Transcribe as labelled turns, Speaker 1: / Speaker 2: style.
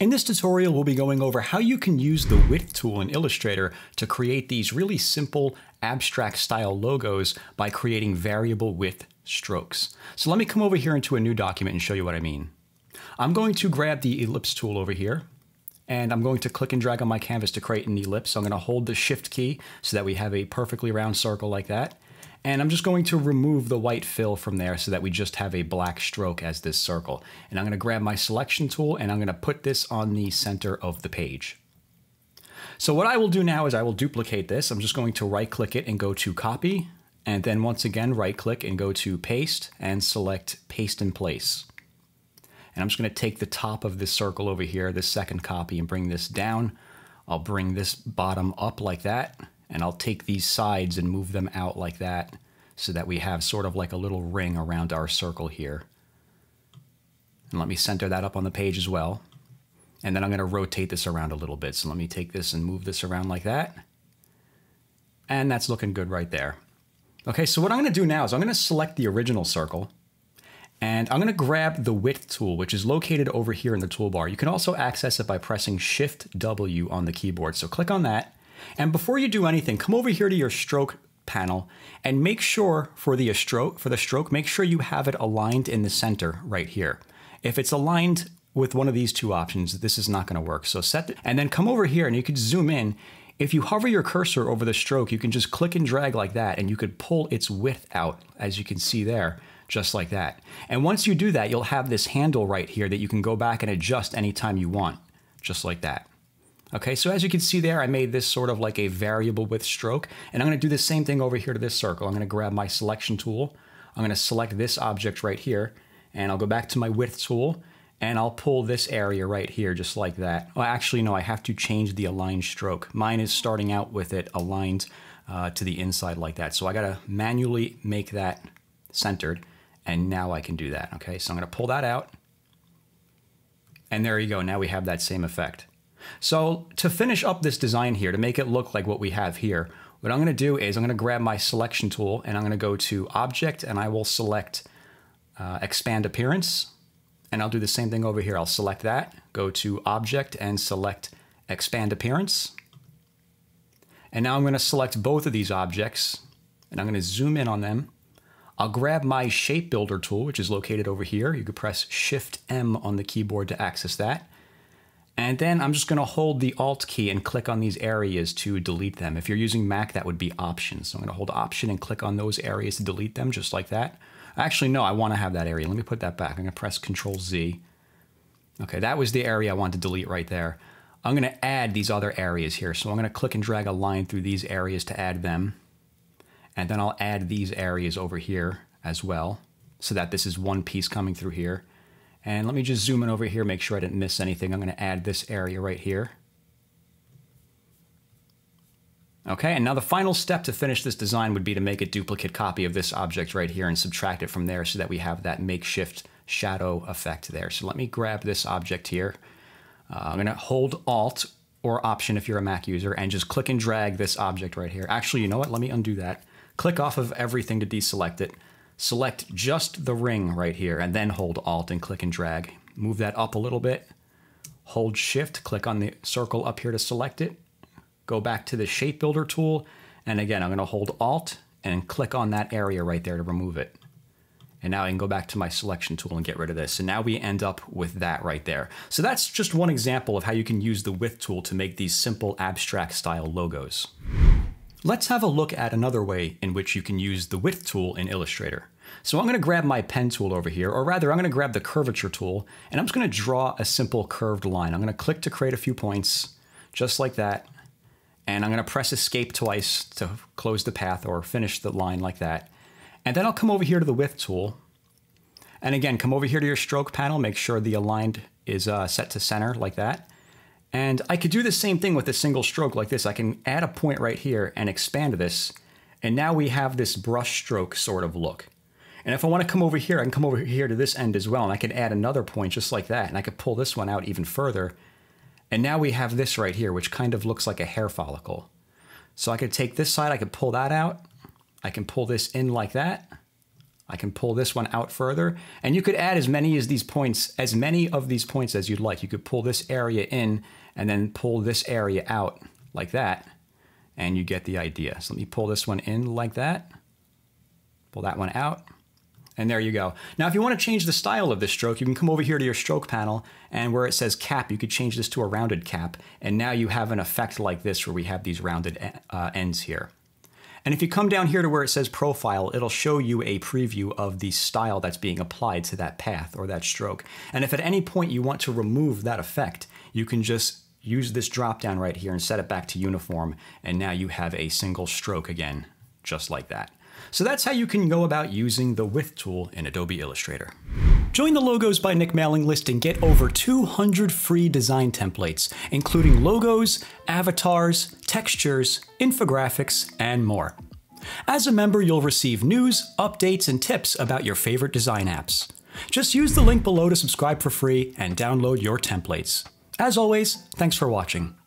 Speaker 1: In this tutorial, we'll be going over how you can use the width tool in Illustrator to create these really simple abstract style logos by creating variable width strokes. So let me come over here into a new document and show you what I mean. I'm going to grab the ellipse tool over here and I'm going to click and drag on my canvas to create an ellipse. So I'm going to hold the shift key so that we have a perfectly round circle like that. And I'm just going to remove the white fill from there so that we just have a black stroke as this circle. And I'm going to grab my selection tool and I'm going to put this on the center of the page. So what I will do now is I will duplicate this. I'm just going to right click it and go to copy. And then once again, right click and go to paste and select paste in place. And I'm just going to take the top of this circle over here, this second copy, and bring this down. I'll bring this bottom up like that and I'll take these sides and move them out like that so that we have sort of like a little ring around our circle here. And let me center that up on the page as well. And then I'm going to rotate this around a little bit. So let me take this and move this around like that. And that's looking good right there. Okay, so what I'm going to do now is I'm going to select the original circle. And I'm going to grab the width tool, which is located over here in the toolbar. You can also access it by pressing Shift W on the keyboard. So click on that and before you do anything, come over here to your stroke panel and make sure for the stroke, for the stroke, make sure you have it aligned in the center right here. If it's aligned with one of these two options, this is not going to work. So set, and then come over here and you can zoom in. If you hover your cursor over the stroke, you can just click and drag like that and you could pull its width out as you can see there, just like that. And once you do that, you'll have this handle right here that you can go back and adjust anytime you want, just like that. Okay, so as you can see there, I made this sort of like a variable width stroke, and I'm gonna do the same thing over here to this circle. I'm gonna grab my selection tool, I'm gonna select this object right here, and I'll go back to my width tool, and I'll pull this area right here just like that. Well, actually, no, I have to change the align stroke. Mine is starting out with it aligned uh, to the inside like that. So I gotta manually make that centered, and now I can do that, okay? So I'm gonna pull that out, and there you go, now we have that same effect. So to finish up this design here, to make it look like what we have here, what I'm going to do is I'm going to grab my selection tool and I'm going to go to Object and I will select uh, Expand Appearance. And I'll do the same thing over here. I'll select that, go to Object and select Expand Appearance. And now I'm going to select both of these objects and I'm going to zoom in on them. I'll grab my Shape Builder tool, which is located over here. You could press Shift M on the keyboard to access that. And then I'm just going to hold the Alt key and click on these areas to delete them. If you're using Mac, that would be Option. So I'm to hold Option and click on those areas to delete them, just like that. Actually, no, I want to have that area. Let me put that back. I'm to press Control Z. Okay, that was the area I wanted to delete right there. I'm going to add these other areas here. So I'm going to click and drag a line through these areas to add them. And then I'll add these areas over here as well, so that this is one piece coming through here. And let me just zoom in over here, make sure I didn't miss anything. I'm going to add this area right here. Okay, and now the final step to finish this design would be to make a duplicate copy of this object right here and subtract it from there so that we have that makeshift shadow effect there. So let me grab this object here. Uh, I'm going to hold Alt or Option if you're a Mac user and just click and drag this object right here. Actually, you know what? Let me undo that. Click off of everything to deselect it select just the ring right here and then hold Alt and click and drag. Move that up a little bit, hold Shift, click on the circle up here to select it, go back to the Shape Builder tool, and again, I'm gonna hold Alt and click on that area right there to remove it. And now I can go back to my selection tool and get rid of this. And now we end up with that right there. So that's just one example of how you can use the width tool to make these simple abstract style logos. Let's have a look at another way in which you can use the width tool in Illustrator. So I'm going to grab my pen tool over here, or rather I'm going to grab the curvature tool, and I'm just going to draw a simple curved line. I'm going to click to create a few points, just like that, and I'm going to press escape twice to close the path or finish the line like that. And then I'll come over here to the width tool, and again, come over here to your stroke panel, make sure the aligned is uh, set to center like that. And I could do the same thing with a single stroke like this. I can add a point right here and expand this. And now we have this brush stroke sort of look. And if I want to come over here, I can come over here to this end as well. And I can add another point just like that. And I could pull this one out even further. And now we have this right here, which kind of looks like a hair follicle. So I could take this side, I could pull that out. I can pull this in like that. I can pull this one out further and you could add as many as these points, as many of these points as you'd like. You could pull this area in and then pull this area out like that and you get the idea. So let me pull this one in like that, pull that one out, and there you go. Now, if you want to change the style of this stroke, you can come over here to your stroke panel, and where it says cap, you could change this to a rounded cap, and now you have an effect like this where we have these rounded uh, ends here. And if you come down here to where it says profile, it'll show you a preview of the style that's being applied to that path or that stroke. And if at any point you want to remove that effect, you can just use this drop down right here and set it back to uniform, and now you have a single stroke again, just like that. So that's how you can go about using the Width tool in Adobe Illustrator. Join the Logos by Nick mailing list and get over 200 free design templates, including logos, avatars, textures, infographics, and more. As a member, you'll receive news, updates, and tips about your favorite design apps. Just use the link below to subscribe for free and download your templates. As always, thanks for watching.